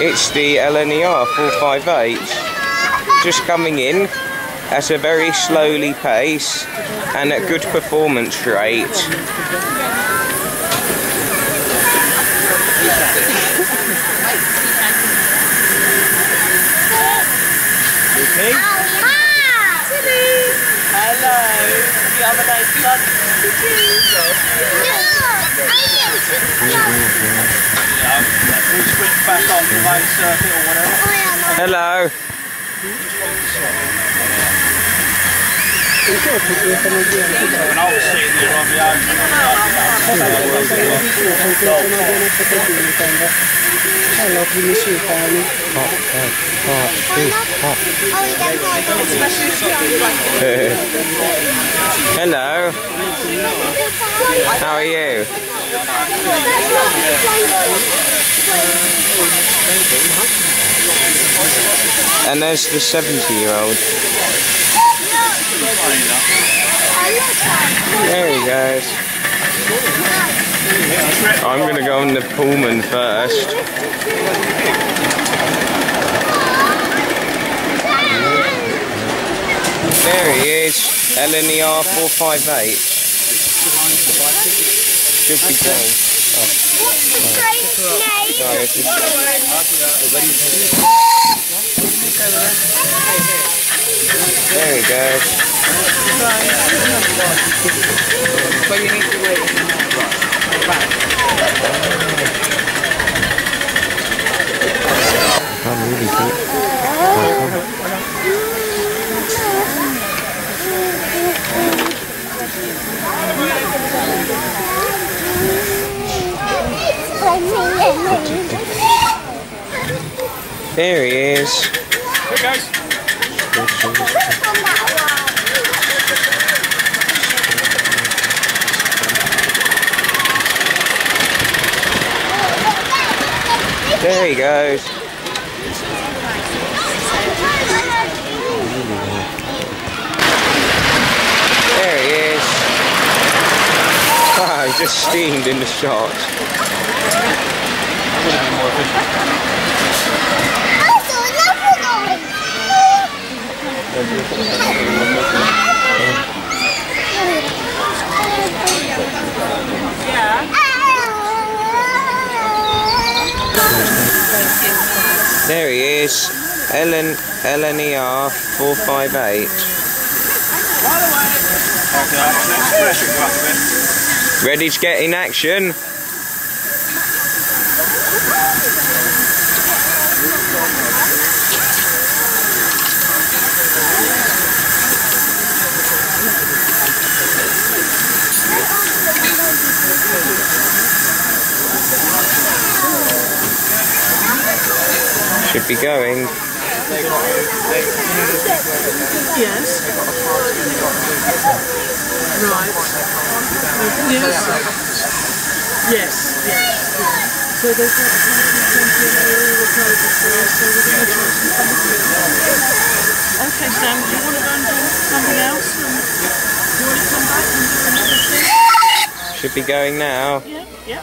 is. It's the LNER 458. Just coming in at a very slowly pace and at good performance rate. Okay. Hello. Did you have a nice lunch? Back I on my own, Hello. How are you? And there's the 70 year old. There he goes. I'm gonna go in the Pullman first. There he is, LNER 458. Should be oh, going. Sorry, it's just- There he goes. I'm really good. There he is. Here it goes. There he goes. There he is. Wow, he just steamed in the shot. There he is. Ellen LNER 458. Okay, next pressure go up a bit. Ready to get in action? Be going. Yes. Right. Yes. Yes, yes. So they've got something all the clothes for us, so we're going to try some. Okay, Sam, do you want to go and do something else? And do you want to come back and do another thing? Should be going now. Yeah, yeah.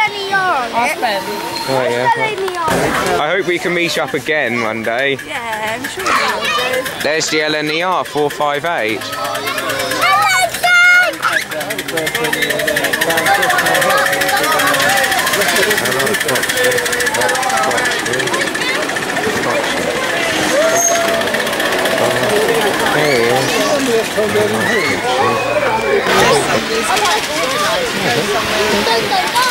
Oh yeah. I hope we can meet up again one day. Yeah, I'm sure we will. There's the LNER 458. There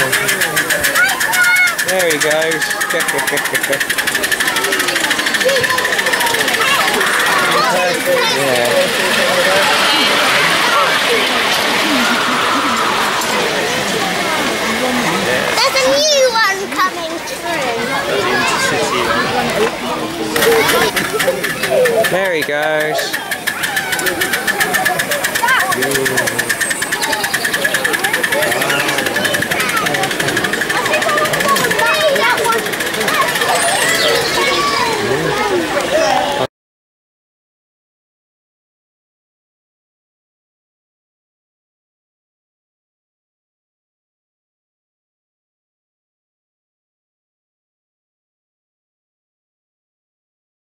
There he goes. yeah. There's a new one coming through. There he goes.